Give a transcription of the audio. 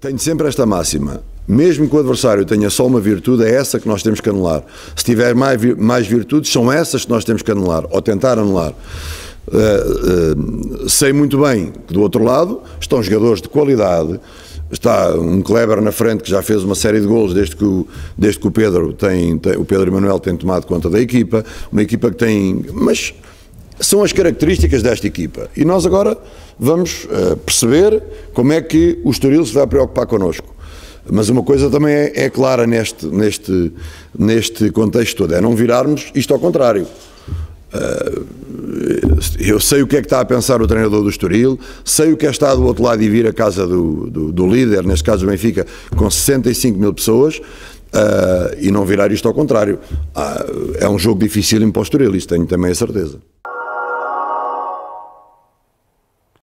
Tenho sempre esta máxima. Mesmo que o adversário tenha só uma virtude, é essa que nós temos que anular. Se tiver mais, mais virtudes, são essas que nós temos que anular, ou tentar anular. Uh, uh, sei muito bem que do outro lado estão jogadores de qualidade. Está um Kleber na frente que já fez uma série de gols desde que o, desde que o Pedro tem, tem o Pedro Emanuel tem tomado conta da equipa, uma equipa que tem, mas são as características desta equipa. E nós agora vamos uh, perceber como é que o Estoril se vai preocupar connosco. Mas uma coisa também é, é, clara neste, neste, neste contexto todo, é não virarmos isto ao contrário. Uh, eu sei o que é que está a pensar o treinador do Estoril, sei o que é estar do outro lado e vir a casa do, do, do líder, neste caso o Benfica, com 65 mil pessoas, uh, e não virar isto ao contrário. Uh, é um jogo difícil para o Estoril, isso tenho também a certeza.